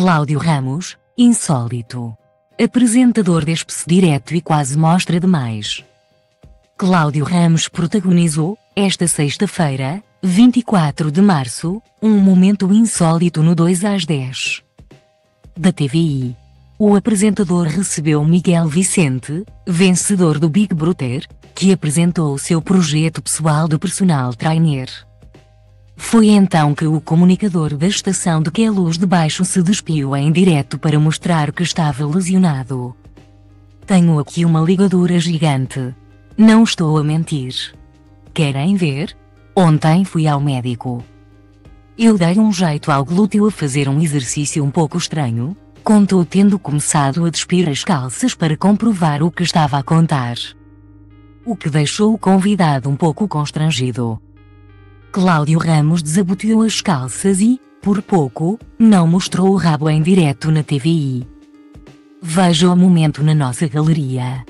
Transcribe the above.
Cláudio Ramos, insólito. Apresentador despe-se direto e quase mostra demais. Cláudio Ramos protagonizou, esta sexta-feira, 24 de março, um momento insólito no 2 às 10 da TVI. O apresentador recebeu Miguel Vicente, vencedor do Big Brother, que apresentou o seu projeto pessoal do personal trainer. Foi então que o comunicador da estação de Que Luz de Baixo se despiu em direto para mostrar que estava lesionado. Tenho aqui uma ligadura gigante. Não estou a mentir. Querem ver? Ontem fui ao médico. Eu dei um jeito ao glúteo a fazer um exercício um pouco estranho, contou tendo começado a despir as calças para comprovar o que estava a contar. O que deixou o convidado um pouco constrangido. Cláudio Ramos desabotoou as calças e, por pouco, não mostrou o rabo em direto na TVI. Veja o momento na nossa galeria.